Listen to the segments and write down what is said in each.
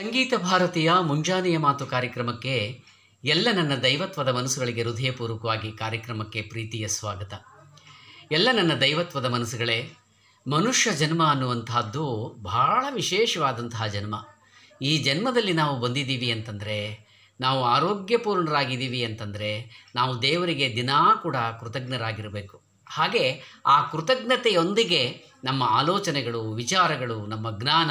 ಸಂಗೀತ ಭಾರತೀಯ ಮುಂಜಾನೆಯ ಮಾತು ಕಾರ್ಯಕ್ರಮಕ್ಕೆ ಎಲ್ಲ ನನ್ನ ದೈವತ್ವದ ಮನಸ್ಸುಗಳಿಗೆ ಹೃದಯಪೂರ್ವಕವಾಗಿ ಕಾರ್ಯಕ್ರಮಕ್ಕೆ ಪ್ರೀತಿಯ ಸ್ವಾಗತ. ಎಲ್ಲ ನನ್ನ ದೈವತ್ವದ ಮನಸ್ಸುಗಳೇ, ಮನುಷ್ಯ ಜನ್ಮ ಅನ್ನುವಂತಹದ್ದು ಬಹಳ ವಿಶೇಷವಾದಂತಹ ಜನ್ಮ. ಈ ಜನ್ಮದಲ್ಲಿ ನಾವು ಬಂದಿದ್ದೀವಿ ಅಂತಂದರೆ, ನಾವು ಆರೋಗ್ಯಪೂರ್ಣರಾಗಿದ್ದೀವಿ ಅಂತಂದರೆ, ನಾವು ದೇವರಿಗೆ ದಿನಾ ಕೂಡ ಕೃತಜ್ಞರಾಗಿರಬೇಕು. ಹಾಗೆ ಆ ಕೃತಜ್ಞತೆಯೊಂದಿಗೆ ನಮ್ಮ ಆಲೋಚನೆಗಳು, ವಿಚಾರಗಳು, ನಮ್ಮ ಜ್ಞಾನ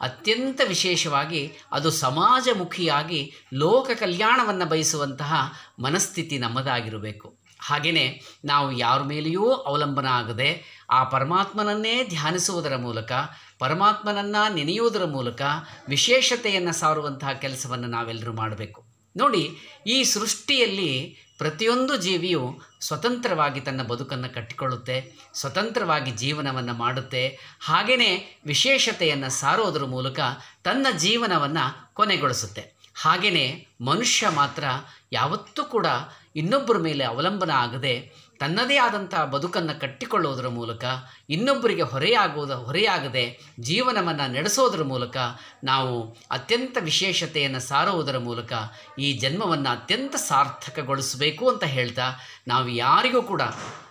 ಅತ್ಯಂತ ವಿಶೇಷವಾಗಿ ಅದು ಸಮಾಜಮುಖಿಯಾಗಿ ಲೋಕ ಕಲ್ಯಾಣವನ್ನು ಬಯಸುವಂತಹ ಮನಸ್ಥಿತಿ ನಮ್ಮದಾಗಿರಬೇಕು. ಹಾಗೆಯೇ ನಾವು ಯಾರ ಮೇಲೆಯೂ ಅವಲಂಬನ ಆಗದೆ ಆ ಪರಮಾತ್ಮನನ್ನೇ ಧ್ಯಾನಿಸುವುದರ ಮೂಲಕ, ಪರಮಾತ್ಮನನ್ನು ನೆನೆಯುವುದರ ಮೂಲಕ ವಿಶೇಷತೆಯನ್ನು ಸಾರುವಂತಹ ಕೆಲಸವನ್ನು ನಾವೆಲ್ಲರೂ ಮಾಡಬೇಕು. ನೋಡಿ, ಈ ಸೃಷ್ಟಿಯಲ್ಲಿ ಪ್ರತಿಯೊಂದು ಜೀವಿಯು ಸ್ವತಂತ್ರವಾಗಿ ತನ್ನ ಬದುಕನ್ನು ಕಟ್ಟಿಕೊಳ್ಳುತ್ತೆ, ಸ್ವತಂತ್ರವಾಗಿ ಜೀವನವನ್ನು ಮಾಡುತ್ತೆ. ಹಾಗೆಯೇ ವಿಶೇಷತೆಯನ್ನು ಸಾರೋದ್ರ ಮೂಲಕ ತನ್ನ ಜೀವನವನ್ನು ಕೊನೆಗೊಳಿಸುತ್ತೆ. ಹಾಗೆಯೇ ಮನುಷ್ಯ ಮಾತ್ರ ಯಾವತ್ತೂ ಕೂಡ ಇನ್ನೊಬ್ಬರ ಮೇಲೆ ಅವಲಂಬನ ಆಗದೆ ತನ್ನದೇ ಆದಂಥ ಬದುಕನ್ನು ಕಟ್ಟಿಕೊಳ್ಳೋದರ ಮೂಲಕ, ಇನ್ನೊಬ್ಬರಿಗೆ ಹೊರೆಯಾಗುವುದು, ಹೊರೆಯಾಗದೆ ಜೀವನವನ್ನು ನಡೆಸೋದರ ಮೂಲಕ, ನಾವು ಅತ್ಯಂತ ವಿಶೇಷತೆಯನ್ನು ಸಾರುವುದರ ಮೂಲಕ ಈ ಜನ್ಮವನ್ನು ಅತ್ಯಂತ ಸಾರ್ಥಕಗೊಳಿಸಬೇಕು ಅಂತ ಹೇಳ್ತಾ, ನಾವು ಯಾರಿಗೂ ಕೂಡ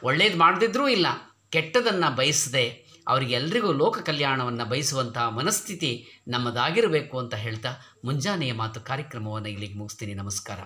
ಒಳ್ಳೇದು ಮಾಡದಿದ್ರೂ ಇಲ್ಲ, ಕೆಟ್ಟದನ್ನು ಬಯಸದೆ ಅವರಿಗೆಲ್ಲರಿಗೂ ಲೋಕ ಕಲ್ಯಾಣವನ್ನು ಬಯಸುವಂತಹ ಮನಸ್ಥಿತಿ ನಮ್ಮದಾಗಿರಬೇಕು ಅಂತ ಹೇಳ್ತಾ, ಮುಂಜಾನೆಯ ಮಾತು ಕಾರ್ಯಕ್ರಮವನ್ನು ಇಲ್ಲಿಗೆ ಮುಗಿಸ್ತೀನಿ. ನಮಸ್ಕಾರ.